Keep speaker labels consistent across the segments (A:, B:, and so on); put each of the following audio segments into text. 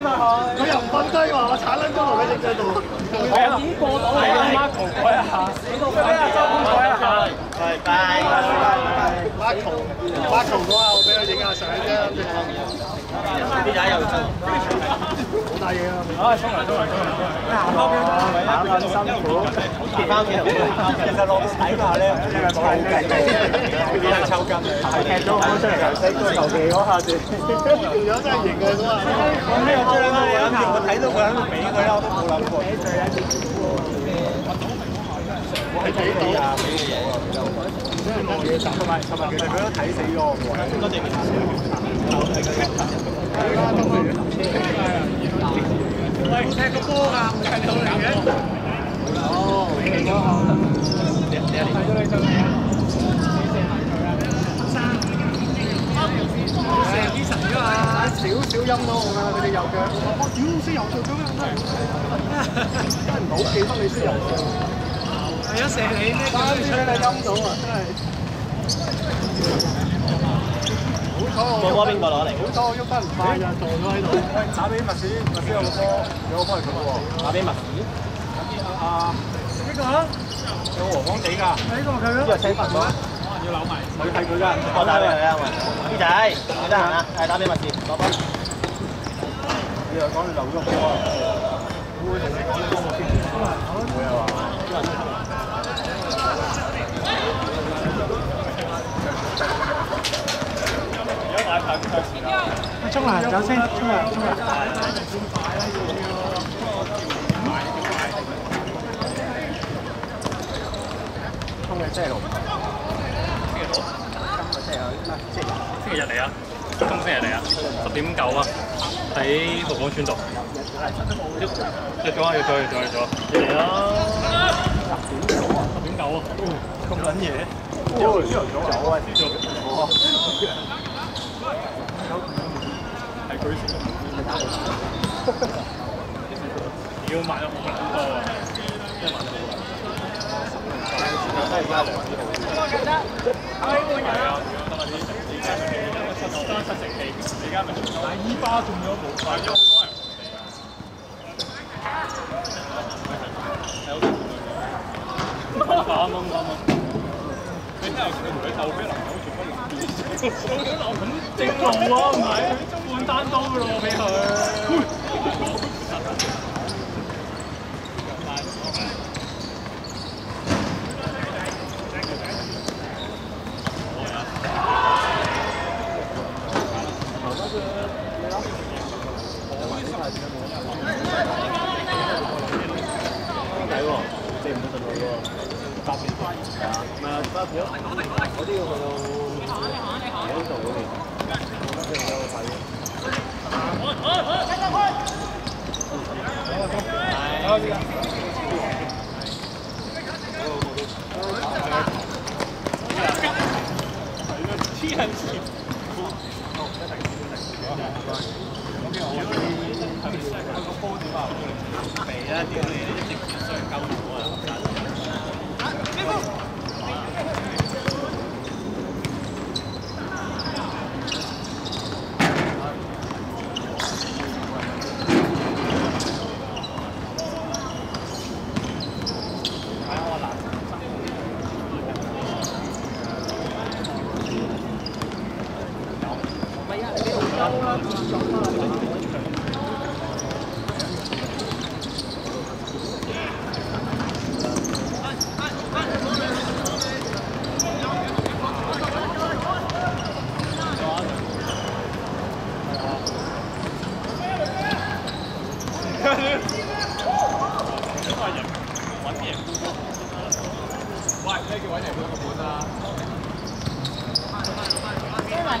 A: 佢又唔瞓低話，我踩撚咗落佢隻腳度。
B: 系啊，過到嚟啊，Marco 改一下，俾阿周公改一下。
A: 係，拜拜拜拜。Marco，Marco 嗰下我俾佢影下相啫。啲仔又真，好大嘢啊！
B: 啊，衝嚟衝嚟衝嚟！
A: 行翻屋企，行翻辛苦，翻屋企其實落睇下咧，真係好勁，邊係抽筋係踢咗我出嚟頭先個球技嗰下先，條友真係型嘅嗰下。我呢個張啊，有條我睇到佢喺度俾佢啦，我都冇諗過。我係睇到啊，俾嘢啊，同埋同埋其實佢都睇死咗我喎。多謝喂，踢個波㗎，唔係到嚟嘅。哦，你嗰下，你你睇咗你就嚟啊！成啲神㗎嘛，少少陰都好啦，佢哋右腳。我屌，識右腳嘅咩？真係唔好記得你識右腳。係啊，射你咩？單啲俾你陰到啊！真係。好彩我個波邊個攞嚟？好多喐得唔快咋，撞咗喺度。打俾麥子，麥子有個波，有個波係佢喎。打俾麥士。啊，呢個啊？有黃黃地㗎。呢個佢咯。呢個青粉咯。要扭埋。佢係佢㗎。我打俾佢啊，喂。啲仔，你得閒啊？係打俾麥子，攞波。你又講你留咗波啊？會同你講你幫我先。會啊嘛。沖涼走先，沖涼沖涼。沖嘅星期六。星期六。今日星期咩？星期
B: 星期日嚟啊，今星期嚟啊，十點九啊，喺六港村度。約咗啊，約咗，約咗，約咗。嚟啊！十點九啊，十點九啊，咁撚嘢。朝頭早啊，朝早。佢先。要買得好撚多啊！真係買得好撚多。
A: 真係加兩支好。
B: 係啊，得啦啲而家咪七單七成氣，而家咪但係依巴中咗冇，買咗好多人。啱啱啱。你聽日佢同你鬥飛籃球做乜嘢？做咗籃咁正路啊，唔係單刀嘅咯俾佢。
A: 我都要去到喺度嗰邊，我覺得佢好睇。
B: 黐人線。
A: 肥啦，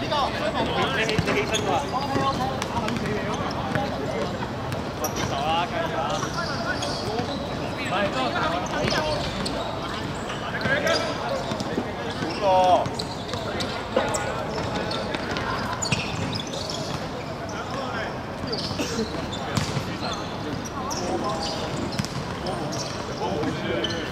B: 呢個。
A: 你起你起身啩？我肯死你咯！
B: 接受啦，繼續啦。唔係，都係。
A: 好個。
B: Thank you.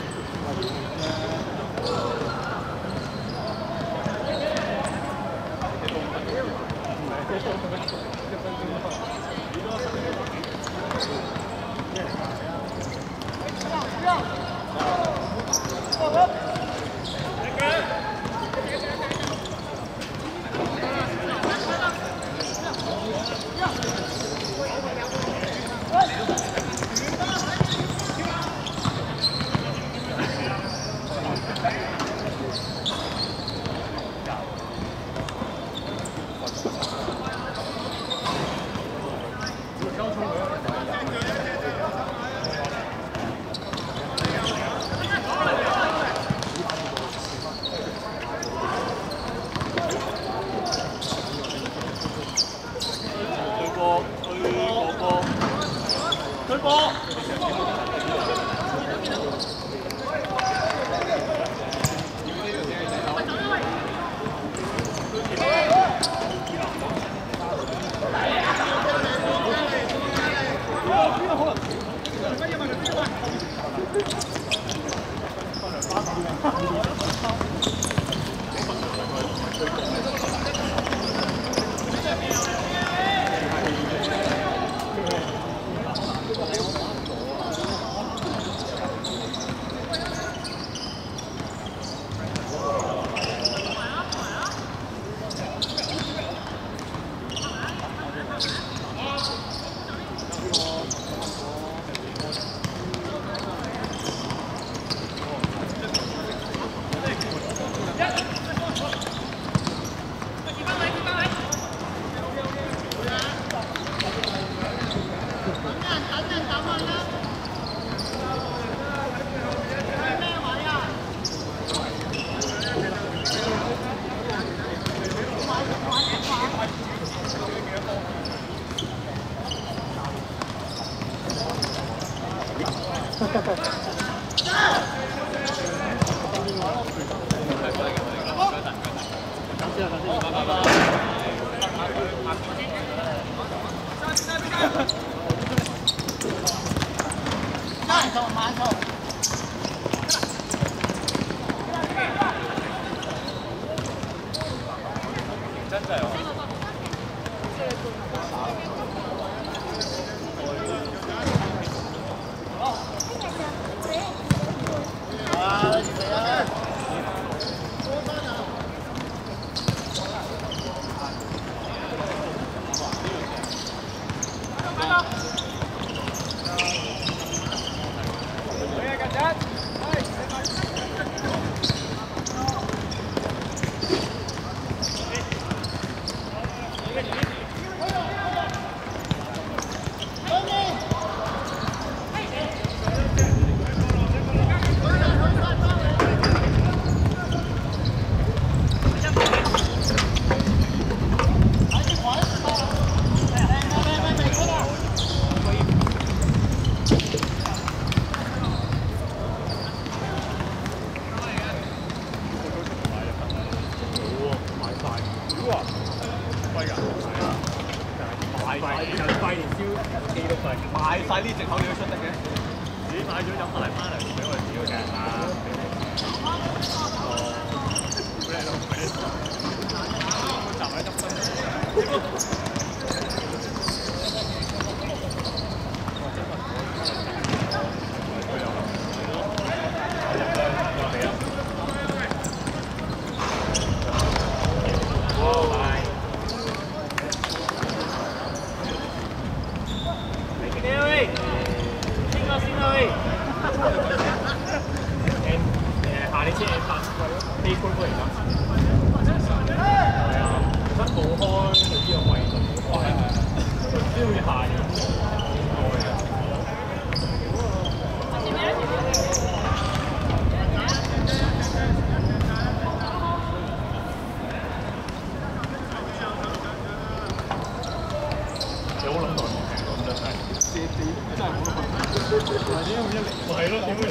B: 買啲咁嘅零，咪係咯，
A: 點會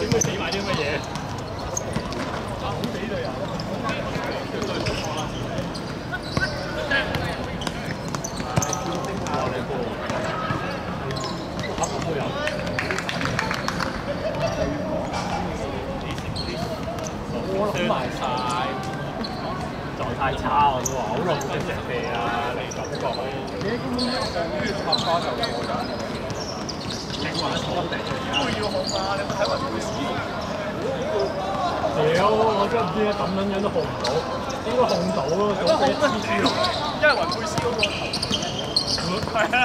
A: 點會死買啲咁嘅嘢？好耐好食嘢啦，好感覺？你根本上月拍花就冇咗。都
B: 要控啊！
A: 你睇雲佩斯，屌！我
B: 真係唔
A: 知點樣
B: 都控
A: 唔
B: 到，
A: 應該控到咯，因為雲佩斯啊嘛，係啊。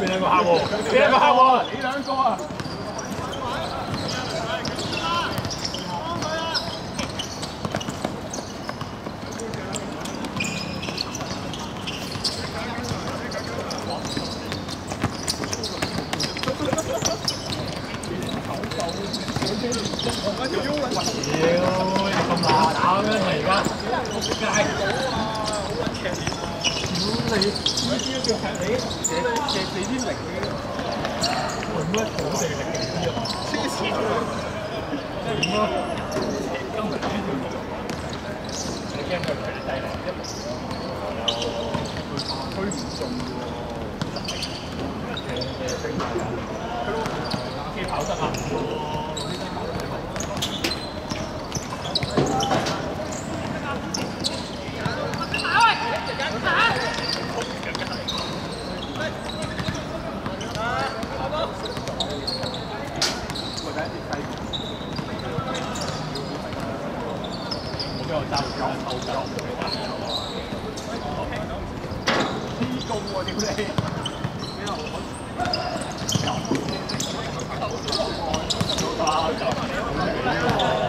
B: 邊兩個客喎？邊兩個客喎？
A: 你兩個啊！
B: 咁難打咩？而家仆街！屌你，呢啲叫踢你？
A: 射射四千零嘅，
B: 做乜土地力啲啊？
A: 黐線！
B: 點啊？今日呢條路，你驚佢肥低落一
A: 推唔中
B: 打機跑得啊！俾我揸住交偷走。
A: 黐工喎，屌你！買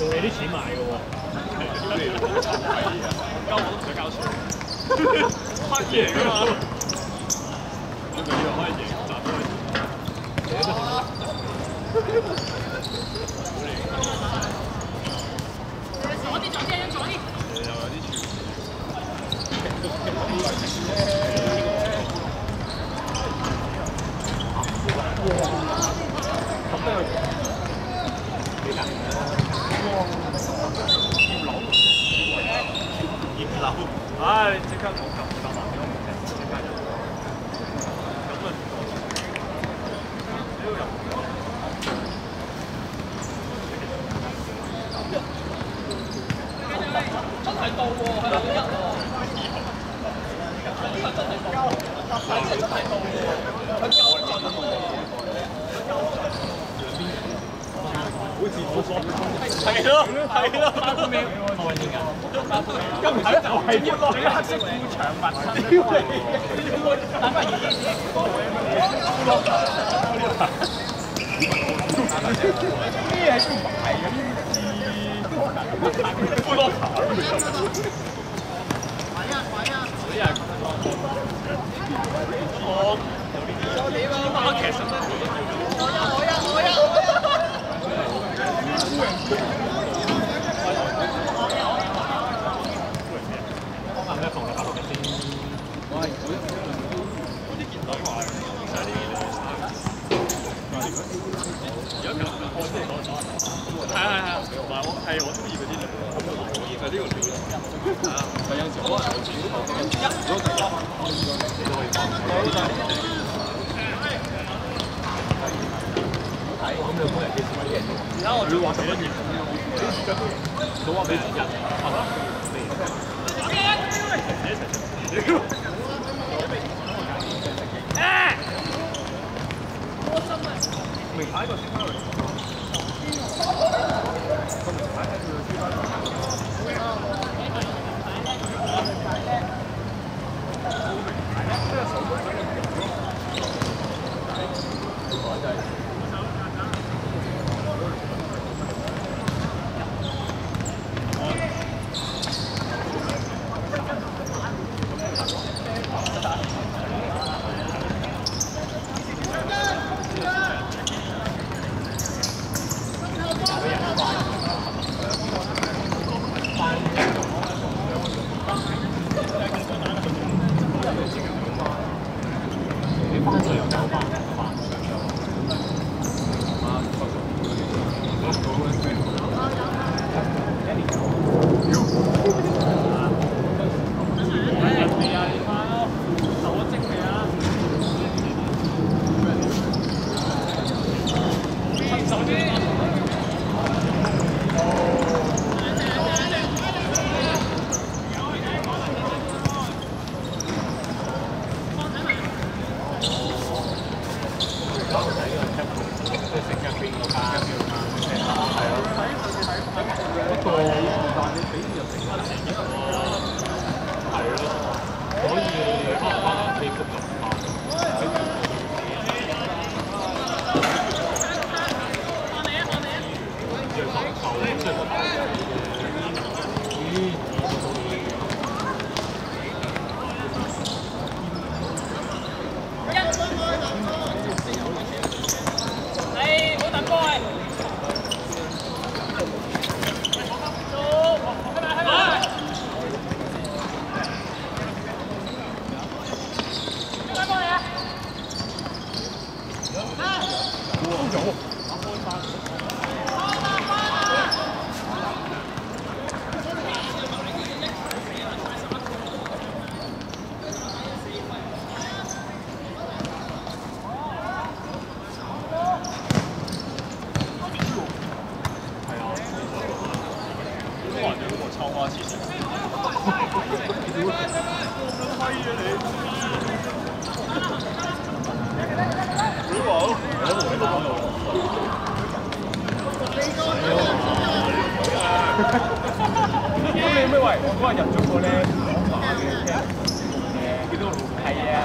B: 你啲錢買嘅喎，
A: 交我都唔使交錢，黑贏啊嘛，咁就要開贏賺開。唉，即刻冇撳撳埋咗，即刻就咁啊！屌又係咯，係咯，根本就係要落你黑色褲長襪身，屌你！咩係都買嘅呢啲字，骷髏頭。我馬其實
B: 啱啱同你拍落嘅先。
A: 係係係，同埋我係我中意嗰啲嚟，就呢個料啊，係有時可能有錢，如果大家你都可以放。咁你每人幾時買嘢？而家我要話十一頁，到我俾人係嘛？名牌個先翻嚟。你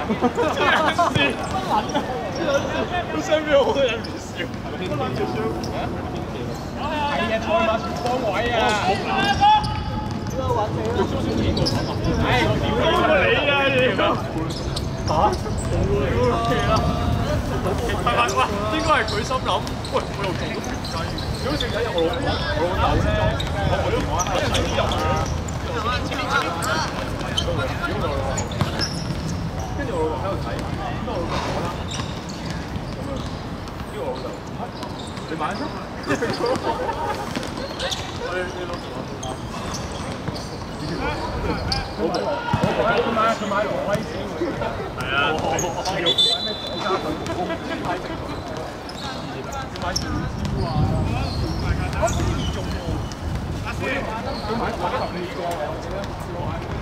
A: 係啊，都身邊好多人唔笑，係啊，賽馬全方位啊！唉，我屌你啊你！嚇？屌啦！係咪？哇！應該係佢心諗，喂，我又做咗條雞。如果剩仔我老我老豆咧，我我都唔話係啲人跟住喺度睇，咁我老豆講啦，咁樣，跟住我老豆，你買咗？你你老豆我我我買佢買挪威先會，係啊，要咩左家隊我唔知太正常，要買元宵啊，我好易中喎，佢買買十幾個，我記得。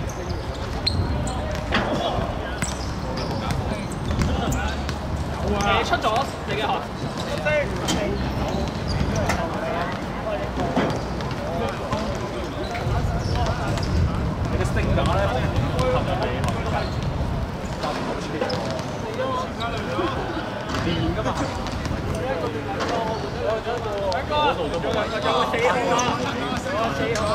B: 誒出咗你嘅學。
A: 你嘅性格咧，合咗你練噶嘛？嗰度都冇位。
B: 四號啊！四號啊！